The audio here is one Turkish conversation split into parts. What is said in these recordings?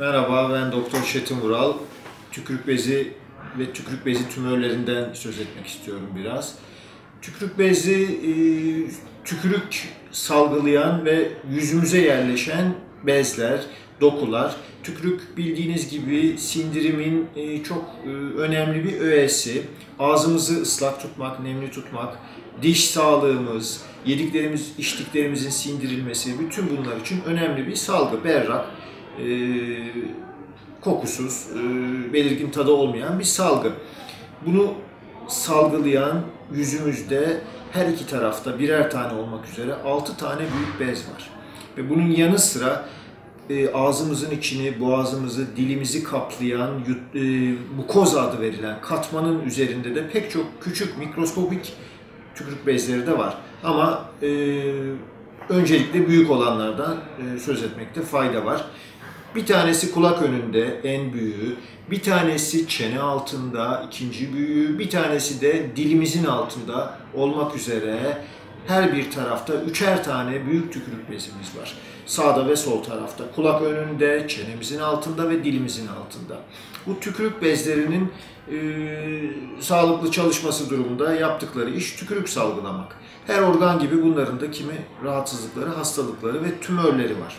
Merhaba, ben Doktor Çetin Vural. Tükürük bezi ve tükürük bezi tümörlerinden söz etmek istiyorum biraz. Tükürük bezi e, tükürük salgılayan ve yüzümüze yerleşen bezler, dokular. Tükürük bildiğiniz gibi sindirimin e, çok e, önemli bir öğesi. Ağzımızı ıslak tutmak, nemli tutmak, diş sağlığımız, yediklerimiz, içtiklerimizin sindirilmesi, bütün bunlar için önemli bir salgı, berrak, e, kokusuz, e, belirgin tadı olmayan bir salgı. Bunu salgılayan yüzümüzde her iki tarafta birer tane olmak üzere altı tane büyük bez var. Ve bunun yanı sıra e, ağzımızın içini, boğazımızı, dilimizi kaplayan yut- e, mukoza adı verilen katmanın üzerinde de pek çok küçük mikroskopik tükürük bezleri de var. Ama e, öncelikle büyük olanlardan e, söz etmekte fayda var. Bir tanesi kulak önünde en büyüğü, bir tanesi çene altında ikinci büyüğü, bir tanesi de dilimizin altında olmak üzere her bir tarafta üçer tane büyük tükürük bezimiz var. Sağda ve sol tarafta. Kulak önünde, çenemizin altında ve dilimizin altında. Bu tükürük bezlerinin e, sağlıklı çalışması durumunda yaptıkları iş tükürük salgılamak. Her organ gibi bunların da kimi rahatsızlıkları, hastalıkları ve tümörleri var.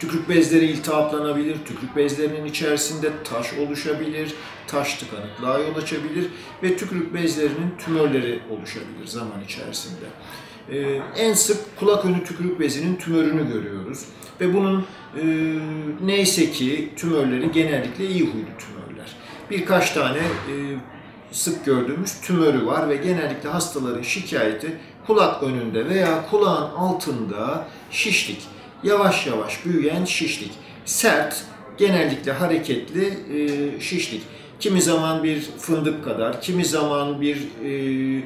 Tükürük bezleri iltihaplanabilir, tükürük bezlerinin içerisinde taş oluşabilir, taş tıkanıklığa yol açabilir ve tükürük bezlerinin tümörleri oluşabilir zaman içerisinde. Ee, en sık kulak önü tükürük bezinin tümörünü görüyoruz ve bunun e, neyse ki tümörleri genellikle iyi huylu tümörler. Birkaç tane e, sık gördüğümüz tümörü var ve genellikle hastaların şikayeti kulak önünde veya kulağın altında şişlik yavaş yavaş büyüyen şişlik. Sert, genellikle hareketli e, şişlik. Kimi zaman bir fındık kadar, kimi zaman bir e,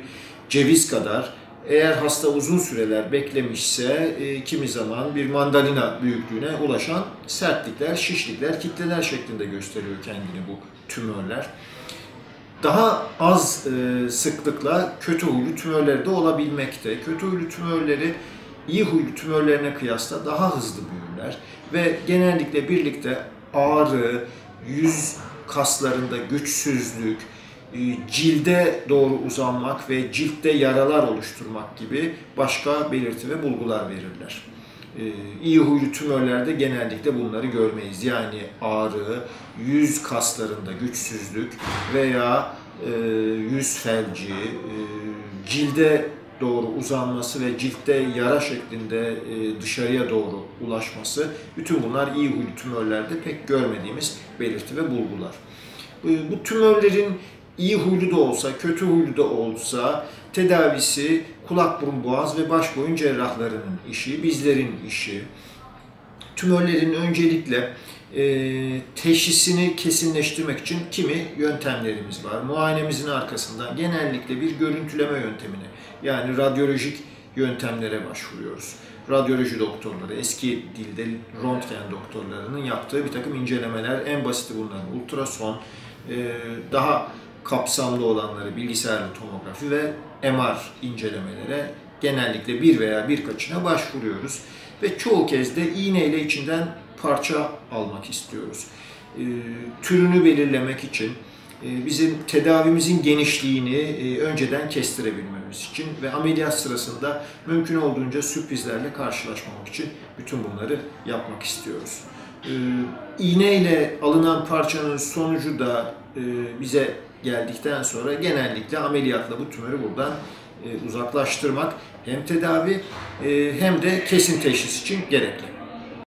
ceviz kadar. Eğer hasta uzun süreler beklemişse e, kimi zaman bir mandalina büyüklüğüne ulaşan sertlikler, şişlikler, kitleler şeklinde gösteriyor kendini bu tümörler. Daha az e, sıklıkla kötü huylu tümörleri de olabilmekte. Kötü huylu tümörleri iyi huylu tümörlerine kıyasla daha hızlı büyürler ve genellikle birlikte ağrı, yüz kaslarında güçsüzlük, e, cilde doğru uzanmak ve ciltte yaralar oluşturmak gibi başka belirti ve bulgular verirler. E, İyi huylu tümörlerde genellikle bunları görmeyiz. Yani ağrı, yüz kaslarında güçsüzlük veya e, yüz felci, cilde doğru uzanması ve ciltte yara şeklinde dışarıya doğru ulaşması bütün bunlar iyi huylu tümörlerde pek görmediğimiz belirti ve bulgular. Bu tümörlerin iyi huylu da olsa, kötü huylu da olsa tedavisi kulak, burun, boğaz ve baş boyun cerrahlarının işi, bizlerin işi. Tümörlerin öncelikle e, teşhisini kesinleştirmek için kimi yöntemlerimiz var. Muayenemizin arkasından genellikle bir görüntüleme yöntemine yani radyolojik yöntemlere başvuruyoruz. Radyoloji doktorları, eski dilde röntgen doktorlarının yaptığı bir takım incelemeler, en basiti bunların ultrason, e, daha kapsamlı olanları bilgisayarlı tomografi ve MR incelemelere genellikle bir veya birkaçına başvuruyoruz. Ve çoğu kez de iğneyle içinden parça almak istiyoruz. E, türünü belirlemek için, e, bizim tedavimizin genişliğini e, önceden kestirebilmemiz için ve ameliyat sırasında mümkün olduğunca sürprizlerle karşılaşmamak için bütün bunları yapmak istiyoruz. E, iğneyle alınan parçanın sonucu da e, bize geldikten sonra genellikle ameliyatla bu tümörü buradan uzaklaştırmak hem tedavi e, hem de kesin teşhis için gerekli.